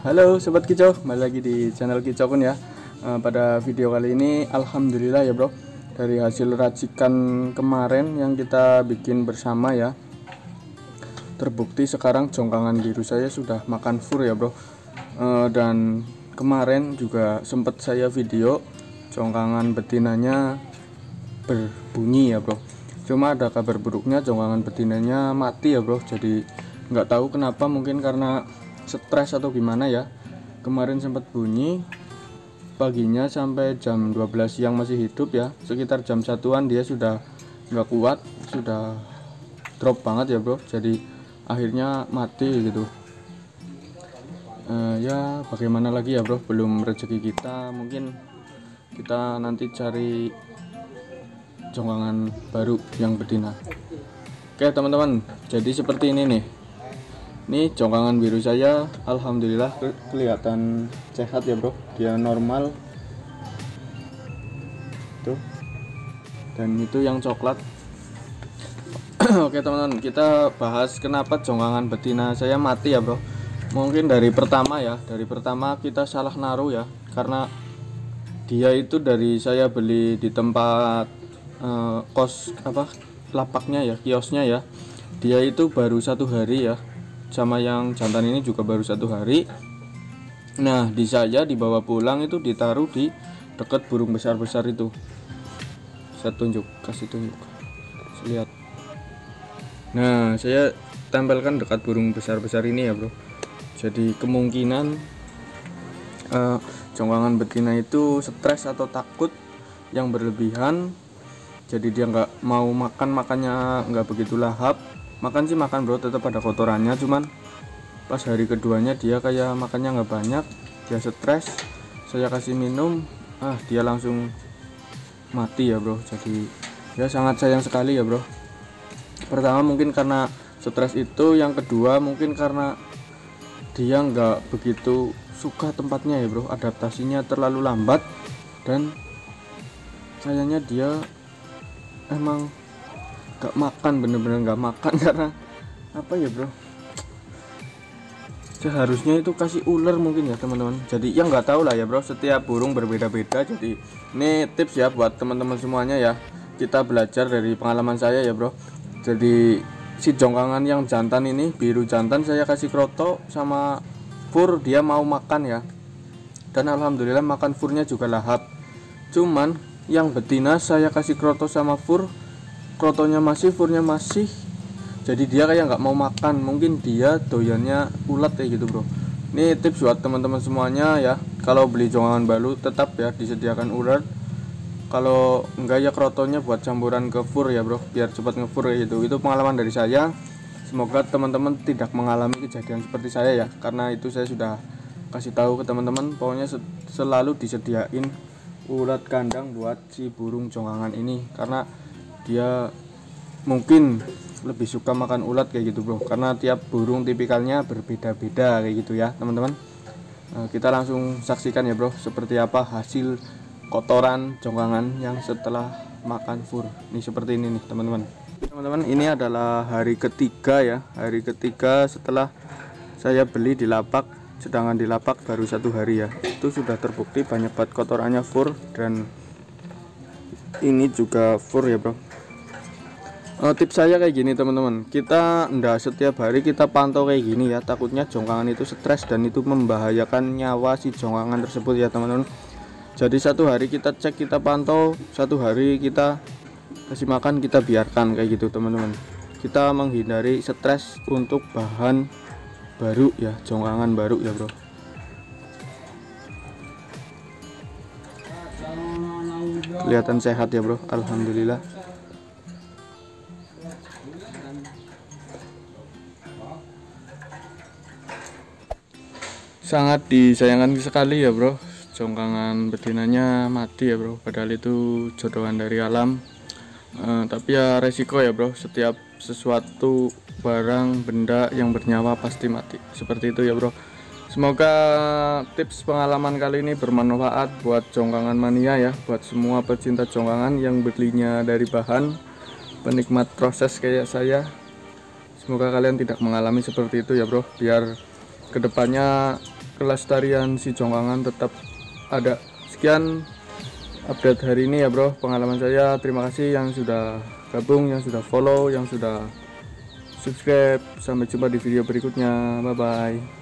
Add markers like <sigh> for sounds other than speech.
Halo Sobat Kicau, kembali lagi di channel Kicau pun ya. Eh, Pada video kali ini Alhamdulillah ya bro. Dari hasil racikan kemarin yang kita bikin bersama ya Terbukti sekarang jongkangan biru saya sudah makan fur ya bro. Eh, Dan kemarin juga sempat saya video Jongkangan betinanya berbunyi ya bro. Cuma ada kabar buruknya jongkangan betinanya mati ya bro. Jadi nggak tahu kenapa mungkin karena stres atau gimana ya? Kemarin sempat bunyi paginya sampai jam 12 siang masih hidup ya. Sekitar jam satuan dia sudah nggak kuat sudah drop banget ya bro. Jadi akhirnya mati gitu. Eh, ya bagaimana lagi ya bro? Belum rezeki kita. Mungkin kita nanti cari jongkangan baru yang betina. Oke teman-teman. Jadi seperti ini nih ini jongkangan biru saya alhamdulillah. Ke- kelihatan sehat ya bro. Dia normal. Tuh. Dan itu yang coklat. <clears throat> Oke teman-teman kita bahas kenapa jongkangan betina saya mati ya bro. Mungkin dari pertama ya. Dari pertama kita salah naruh ya karena dia itu dari saya beli di tempat eh, kos apa lapaknya ya kiosnya ya. Dia itu baru satu hari ya sama yang jantan ini juga baru satu hari. Nah di saya dibawa pulang itu ditaruh di dekat burung besar-besar itu. Saya tunjuk kasih tunjuk. Lihat. Nah saya tempelkan dekat burung besar-besar ini ya bro. Jadi kemungkinan jongkangan betina itu stres atau takut yang berlebihan. Jadi dia nggak mau makan makannya nggak begitu lahap makan sih makan bro tetap ada kotorannya cuman pas hari keduanya dia kayak makannya nggak banyak dia stres saya kasih minum ah dia langsung mati ya bro. Jadi ya sangat sayang sekali ya bro. Pertama mungkin karena stres itu yang kedua mungkin karena dia nggak begitu suka tempatnya ya bro. Adaptasinya terlalu lambat dan kayaknya dia emang nggak makan bener-bener nggak makan <laughs> karena apa ya bro? Seharusnya itu kasih ular mungkin ya teman-teman. Jadi yang nggak tahu lah ya bro. Setiap burung berbeda-beda. Jadi ini tips ya buat teman-teman semuanya ya. Kita belajar dari pengalaman saya ya bro. Jadi si jongkangan yang jantan ini biru jantan saya kasih kroto sama fur. Dia mau makan ya. Dan alhamdulillah makan furnya juga lahap. Cuman yang betina saya kasih kroto sama fur krotonya masih furnya masih. Jadi dia kayak nggak mau makan. Mungkin dia doyannya ulat kayak gitu bro. Ini tips buat teman-teman semuanya ya. Kalau beli jongkangan baru tetap ya disediakan ulat kalau enggak ya krotonya buat campuran ke fur ya bro. Biar cepat ngefur kayak gitu. Itu pengalaman dari saya. Semoga teman-teman tidak mengalami kejadian seperti saya ya. Karena itu saya sudah kasih tahu ke teman-teman. Pokoknya se- selalu disediain ulat kandang buat si burung jongkangan ini. Karena dia mungkin lebih suka makan ulat kayak gitu bro. Karena tiap burung tipikalnya berbeda-beda kayak gitu ya teman-teman. Nah, kita langsung saksikan ya bro seperti apa hasil kotoran jongkangan yang setelah makan fur ini seperti ini nih teman-teman. Teman-teman ini adalah hari ketiga ya. Hari ketiga setelah saya beli di lapak sedangkan di lapak baru satu hari ya. Itu sudah terbukti banyak banget kotorannya fur dan ini juga fur ya bro Eh, tips saya kayak gini teman-teman. Kita ndak setiap hari kita pantau kayak gini ya. Takutnya jongkangan itu stres dan itu membahayakan nyawa si jongkangan tersebut ya teman-teman. Jadi satu hari kita cek kita pantau. Satu hari kita kasih makan kita biarkan kayak gitu teman-teman. Kita menghindari stres untuk bahan baru ya jongkangan baru ya bro. Kelihatan sehat ya bro? Alhamdulillah sangat disayangkan sekali ya bro. Jongkangan betinanya mati ya bro. Padahal itu jodohan dari alam. Eh, tapi ya resiko ya bro. Setiap sesuatu barang benda yang bernyawa pasti mati. Seperti itu ya bro. Semoga tips pengalaman kali ini bermanfaat buat jongkangan mania ya. Buat semua pecinta jongkangan yang belinya dari bahan penikmat proses kayak saya. Semoga kalian tidak mengalami seperti itu ya bro. Biar ke depannya kelestarian si jongkangan tetap ada. Sekian update hari ini ya bro. Pengalaman saya terima kasih yang sudah gabung yang sudah follow yang sudah subscribe. Sampai jumpa di video berikutnya. Bye bye